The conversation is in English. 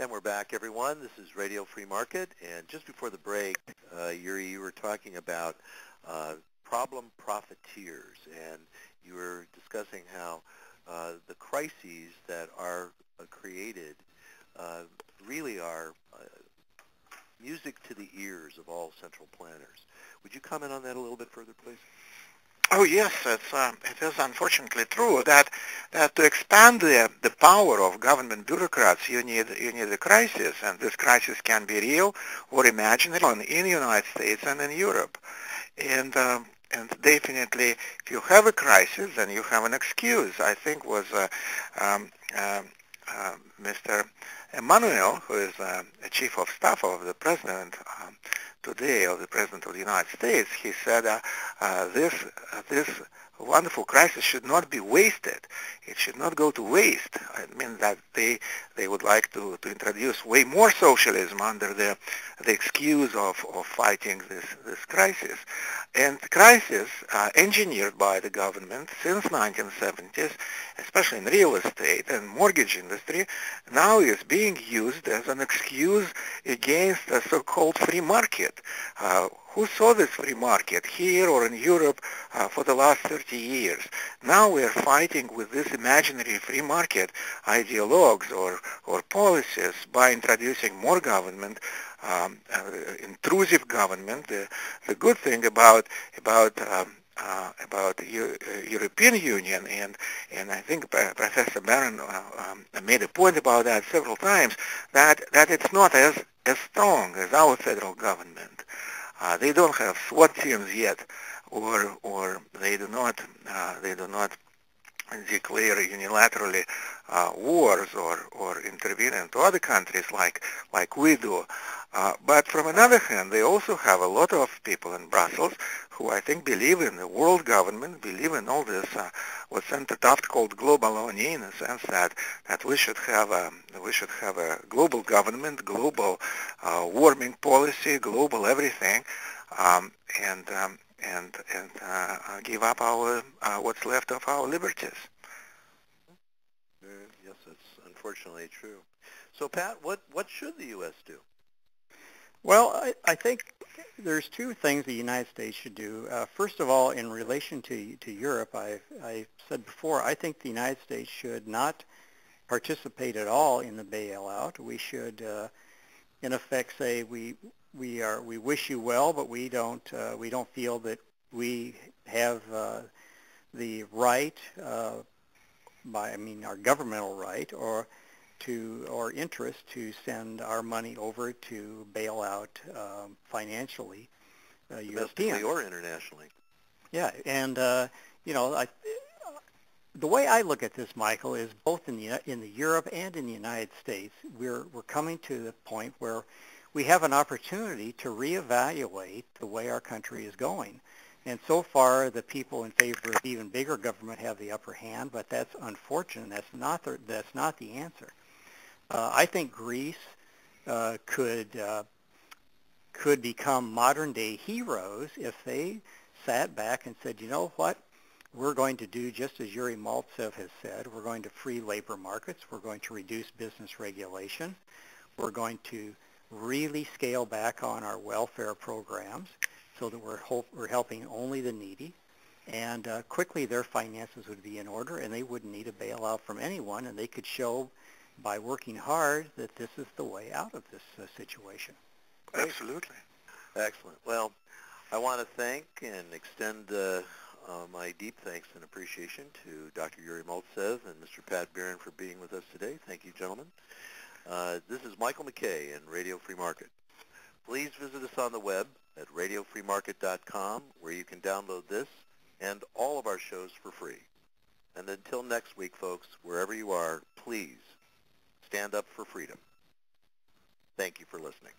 And we're back, everyone. This is Radio Free Market. And just before the break, uh, Yuri, you were talking about uh, problem profiteers, and you were discussing how uh, the crises that are uh, created uh, really are uh, music to the ears of all central planners. Would you comment on that a little bit further, please? Oh yes, it's, uh, it is unfortunately true that that to expand the the power of government bureaucrats, you need you need a crisis, and this crisis can be real or imaginary in the United States and in Europe, and. Um, and definitely, if you have a crisis, then you have an excuse. I think was uh, um, uh, uh, Mr. Emanuel, who is uh, a chief of staff of the president, um, today of the President of the United States, he said uh, uh, this, this wonderful crisis should not be wasted. It should not go to waste. I mean that they they would like to, to introduce way more socialism under the the excuse of, of fighting this this crisis. And crisis uh, engineered by the government since 1970s, especially in real estate and mortgage industry, now is being used as an excuse against a so-called free market. Uh, who saw this free market here or in Europe uh, for the last 30 years. Now we're fighting with this imaginary free market ideologues or, or policies by introducing more government, um, uh, intrusive government. The, the good thing about, about um, uh, about uh, European Union, and and I think Professor Barron uh, um, made a point about that several times that that it's not as as strong as our federal government. Uh, they don't have SWAT teams yet, or or they do not uh, they do not declare unilaterally uh, wars or, or intervene into other countries like like we do. Uh, but from another hand, they also have a lot of people in Brussels who I think believe in the world government, believe in all this, uh, what Senator Taft called globaloney, in the sense that, that we should have a we should have a global government, global uh, warming policy, global everything, um, and um, and and uh, uh, give up our uh, what's left of our liberties. Mm, yes, that's unfortunately true. So, Pat, what what should the U.S. do? Well, I, I think there's two things the United States should do. Uh, first of all, in relation to to Europe, I I said before, I think the United States should not participate at all in the bailout. We should, uh, in effect, say we we are we wish you well, but we don't uh, we don't feel that we have uh, the right uh, by I mean our governmental right or to or interest to send our money over to bail out um, financially uh, Europeans or internationally. Yeah, and uh, you know I the way I look at this, Michael, is both in the in the Europe and in the United States, we're we're coming to the point where we have an opportunity to reevaluate the way our country is going. And so far, the people in favor of even bigger government have the upper hand, but that's unfortunate. That's not the, that's not the answer. Uh, I think Greece uh, could uh, could become modern day heroes if they sat back and said, you know what, we're going to do just as Yuri Maltsev has said. We're going to free labor markets. We're going to reduce business regulation. We're going to really scale back on our welfare programs so that we're, we're helping only the needy. And uh, quickly their finances would be in order and they wouldn't need a bailout from anyone and they could show by working hard that this is the way out of this uh, situation. Absolutely. Excellent. Well, I want to thank and extend uh, uh, my deep thanks and appreciation to Dr. Yuri Maltsev and Mr. Pat Barron for being with us today. Thank you, gentlemen. Uh, this is Michael McKay in Radio Free Market. Please visit us on the web at radiofreemarket.com where you can download this and all of our shows for free. And until next week, folks, wherever you are, please stand up for freedom. Thank you for listening.